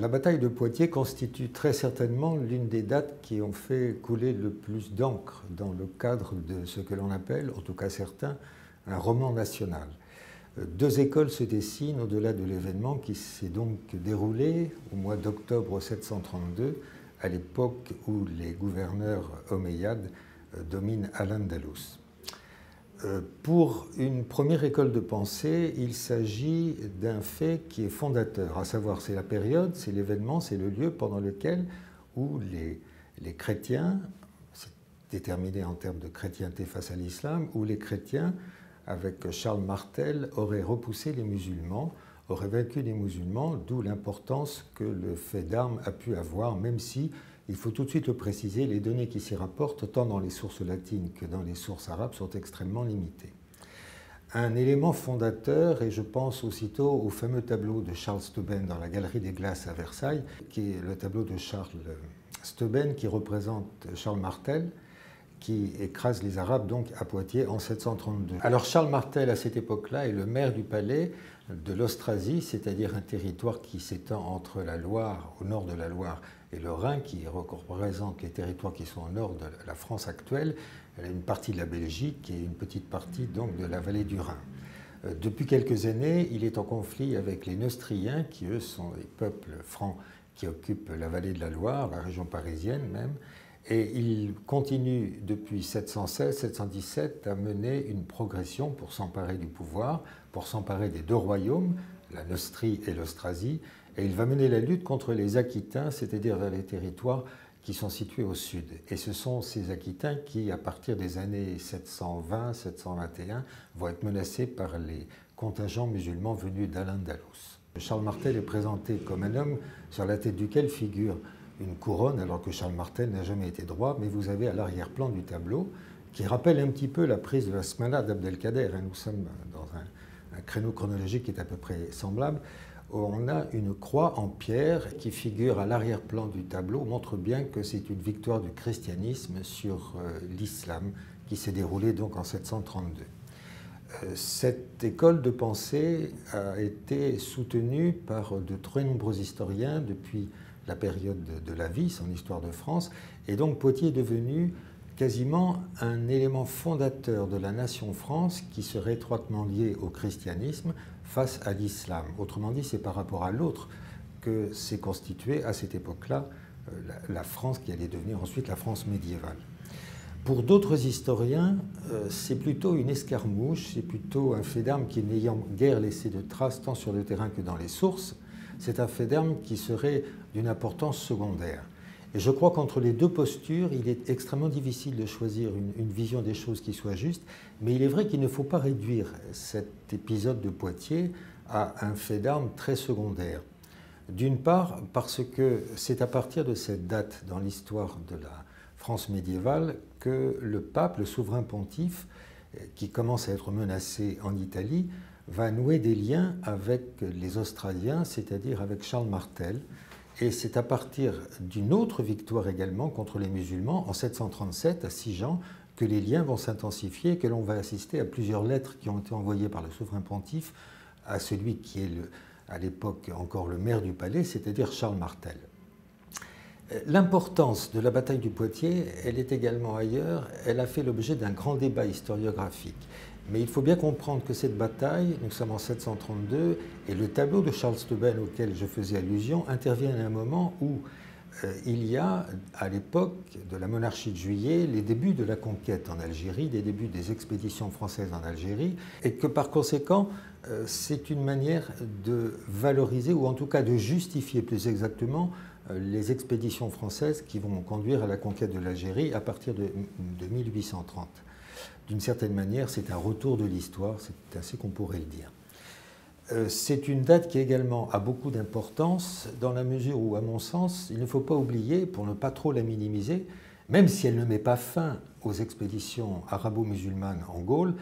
La bataille de Poitiers constitue très certainement l'une des dates qui ont fait couler le plus d'encre dans le cadre de ce que l'on appelle, en tout cas certains, un roman national. Deux écoles se dessinent au-delà de l'événement qui s'est donc déroulé au mois d'octobre 732, à l'époque où les gouverneurs omeyyades dominent Al-Andalus. Euh, pour une première école de pensée, il s'agit d'un fait qui est fondateur, à savoir c'est la période, c'est l'événement, c'est le lieu pendant lequel où les, les chrétiens, c'est déterminé en termes de chrétienté face à l'islam, où les chrétiens, avec Charles Martel, auraient repoussé les musulmans, auraient vaincu les musulmans, d'où l'importance que le fait d'armes a pu avoir, même si il faut tout de suite le préciser, les données qui s'y rapportent, tant dans les sources latines que dans les sources arabes, sont extrêmement limitées. Un élément fondateur, et je pense aussitôt au fameux tableau de Charles Steuben dans la Galerie des Glaces à Versailles, qui est le tableau de Charles Steuben qui représente Charles Martel, qui écrase les Arabes donc à Poitiers en 732. Alors Charles Martel, à cette époque-là, est le maire du palais de l'Austrasie, c'est-à-dire un territoire qui s'étend entre la Loire, au nord de la Loire, et le Rhin, qui représente les territoires qui sont au nord de la France actuelle, une partie de la Belgique et une petite partie donc de la vallée du Rhin. Euh, depuis quelques années, il est en conflit avec les Neustriens, qui eux sont les peuples francs qui occupent la vallée de la Loire, la région parisienne même, et il continue depuis 716-717 à mener une progression pour s'emparer du pouvoir, pour s'emparer des deux royaumes, la Neustrie et l'Austrasie, et il va mener la lutte contre les Aquitains, c'est-à-dire vers les territoires qui sont situés au sud. Et ce sont ces Aquitains qui, à partir des années 720-721, vont être menacés par les contingents musulmans venus d'Al-Andalus. Charles Martel est présenté comme un homme sur la tête duquel figure une couronne, alors que Charles Martel n'a jamais été droit, mais vous avez à l'arrière-plan du tableau, qui rappelle un petit peu la prise de la Smala d'Abdelkader. Hein. Nous sommes dans un, un créneau chronologique qui est à peu près semblable on a une croix en pierre qui figure à l'arrière-plan du tableau, montre bien que c'est une victoire du christianisme sur euh, l'islam qui s'est déroulée donc en 732. Euh, cette école de pensée a été soutenue par de très nombreux historiens depuis la période de la vie, son histoire de France, et donc Poitiers est devenu quasiment un élément fondateur de la nation France qui serait étroitement lié au christianisme face à l'islam. Autrement dit, c'est par rapport à l'autre que s'est constituée à cette époque-là euh, la France qui allait devenir ensuite la France médiévale. Pour d'autres historiens, euh, c'est plutôt une escarmouche, c'est plutôt un fait d'armes qui, n'ayant guère laissé de traces tant sur le terrain que dans les sources, c'est un fait d'armes qui serait d'une importance secondaire. Et je crois qu'entre les deux postures, il est extrêmement difficile de choisir une, vision des choses qui soit juste, mais il est vrai qu'il ne faut pas réduire cet épisode de Poitiers à un fait d'armes très secondaire. D'une part, parce que c'est à partir de cette date dans l'histoire de la France médiévale que le pape, le souverain pontife, qui commence à être menacé en Italie, va nouer des liens avec les Australiens, c'est-à-dire avec Charles Martel, et c'est à partir d'une autre victoire également contre les musulmans en 737 à Sijan que les liens vont s'intensifier et que l'on va assister à plusieurs lettres qui ont été envoyées par le souverain pontife à celui qui est à l'époque encore le maire du palais, c'est-à-dire Charles Martel. L'importance de la bataille du Poitiers, elle est également ailleurs. Elle a fait l'objet d'un grand débat historiographique. Mais il faut bien comprendre que cette bataille, nous sommes en 732, et le tableau de Charles Steuben auquel je faisais allusion intervient à un moment où euh, il y a, à l'époque de la monarchie de juillet, les débuts de la conquête en Algérie, les débuts des expéditions françaises en Algérie, et que par conséquent, euh, c'est une manière de valoriser, ou en tout cas de justifier plus exactement, les expéditions françaises qui vont conduire à la conquête de l'Algérie à partir de 1830 d'une certaine manière, c'est un retour de l'histoire, c'est ainsi qu'on pourrait le dire. Euh, c'est une date qui également a beaucoup d'importance dans la mesure où, à mon sens, il ne faut pas oublier, pour ne pas trop la minimiser, même si elle ne met pas fin aux expéditions arabo-musulmanes en Gaule,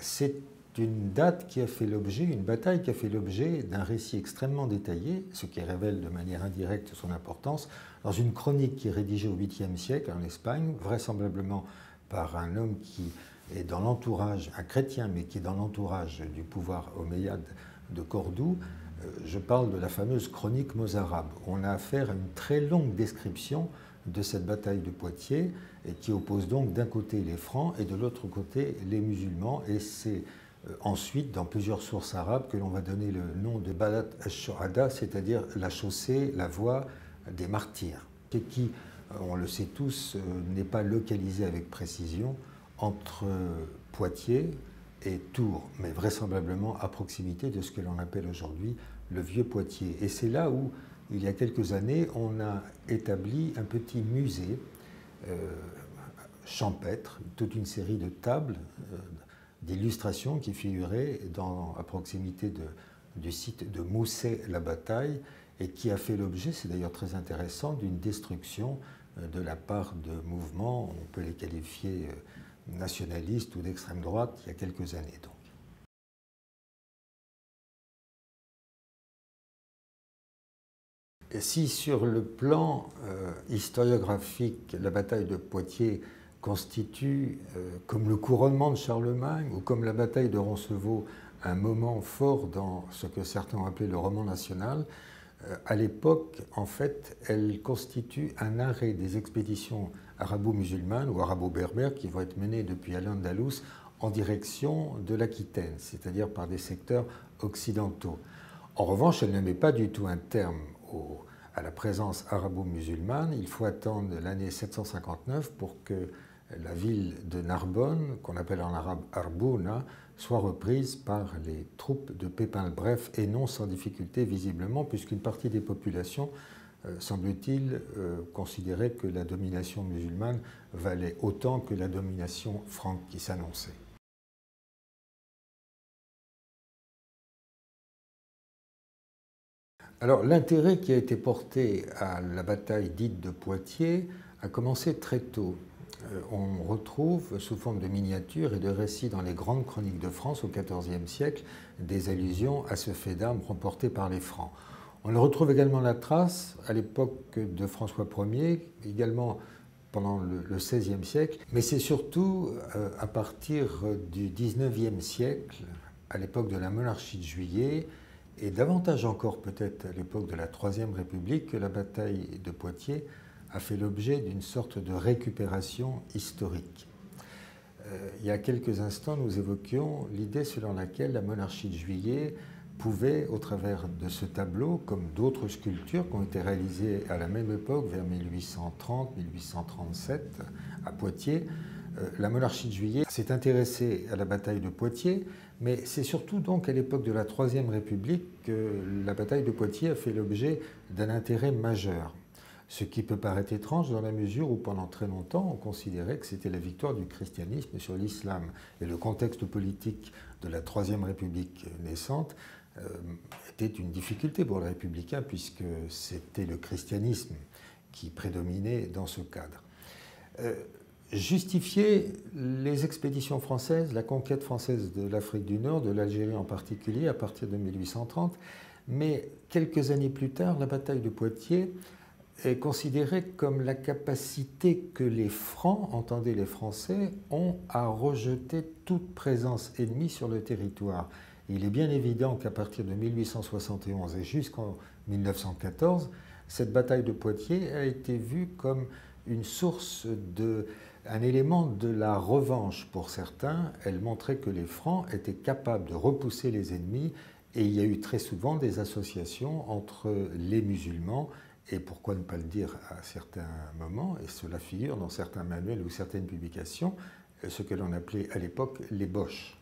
c'est une date qui a fait l'objet, une bataille qui a fait l'objet d'un récit extrêmement détaillé, ce qui révèle de manière indirecte son importance, dans une chronique qui est rédigée au 8e siècle en Espagne, vraisemblablement par un homme qui est dans l'entourage, un chrétien, mais qui est dans l'entourage du pouvoir omeyyade de Cordoue, je parle de la fameuse chronique mozarabe. On a affaire à une très longue description de cette bataille de Poitiers, et qui oppose donc d'un côté les Francs et de l'autre côté les musulmans. Et c'est euh, ensuite, dans plusieurs sources arabes, que l'on va donner le nom de Balat al-Shuhada, c'est-à-dire la chaussée, la voie des martyrs, qui, euh, on le sait tous, euh, n'est pas localisée avec précision entre Poitiers et Tours, mais vraisemblablement à proximité de ce que l'on appelle aujourd'hui le vieux Poitiers. Et c'est là où, il y a quelques années, on a établi un petit musée champêtre, toute une série de tables d'illustrations qui figuraient à proximité du site de Mousset-la-Bataille et qui a fait l'objet, c'est d'ailleurs très intéressant, d'une destruction euh, de la part de mouvements, on peut les qualifier euh, nationalistes ou d'extrême droite, il y a quelques années donc. Si sur le plan euh, historiographique, la bataille de Poitiers constitue, euh, comme le couronnement de Charlemagne ou comme la bataille de Roncevaux, un moment fort dans ce que certains ont appelé le roman national. Euh, à l'époque, en fait, elle constitue un arrêt des expéditions arabo-musulmanes ou arabo-berbères qui vont être menées depuis Al-Andalus en direction de l'Aquitaine, c'est-à-dire par des secteurs occidentaux. En revanche, elle ne met pas du tout un terme à la présence arabo-musulmane. Il faut attendre l'année 759 pour que la ville de Narbonne, qu'on appelle en arabe Arbouna, soit reprise par les troupes de Pépin le Bref, et non sans difficulté visiblement, puisqu'une partie des populations, euh, semble-t-il, euh, considérait que la domination musulmane valait autant que la domination franque qui s'annonçait. Alors l'intérêt qui a été porté à la bataille dite de Poitiers a commencé très tôt. Euh, on retrouve sous forme de miniatures et de récits dans les grandes chroniques de France au XIVe siècle des allusions à ce fait d'armes remporté par les Francs. On retrouve également la trace à l'époque de François Ier, également pendant le XVIe siècle, mais c'est surtout euh, à partir du XIXe siècle, à l'époque de la monarchie de Juillet, et davantage encore peut-être à l'époque de la Troisième République, que la bataille de Poitiers a fait l'objet d'une sorte de récupération historique. Euh, il y a quelques instants, nous évoquions l'idée selon laquelle la monarchie de juillet pouvait, au travers de ce tableau, comme d'autres sculptures qui ont été réalisées à la même époque, vers 1830-1837, à Poitiers, euh, la monarchie de juillet s'est intéressée à la bataille de Poitiers, mais c'est surtout donc à l'époque de la Troisième République que la bataille de Poitiers a fait l'objet d'un intérêt majeur. Ce qui peut paraître étrange dans la mesure où pendant très longtemps on considérait que c'était la victoire du christianisme sur l'islam. Et le contexte politique de la Troisième République naissante euh, était une difficulté pour les républicains puisque c'était le christianisme qui prédominait dans ce cadre. Euh, justifier les expéditions françaises, la conquête française de l'Afrique du Nord, de l'Algérie en particulier, à partir de 1830, mais quelques années plus tard, la bataille de Poitiers est considérée comme la capacité que les Francs, entendez les Français, ont à rejeter toute présence ennemie sur le territoire. il est bien évident qu'à partir de 1871 et jusqu'en 1914, cette bataille de Poitiers a été vue comme une source de, un élément de la revanche pour certains. Elle montrait que les Francs étaient capables de repousser les ennemis et il y a eu très souvent des associations entre les musulmans et pourquoi ne pas le dire à certains moments, et cela figure dans certains manuels ou certaines publications, ce que l'on appelait à l'époque les boches.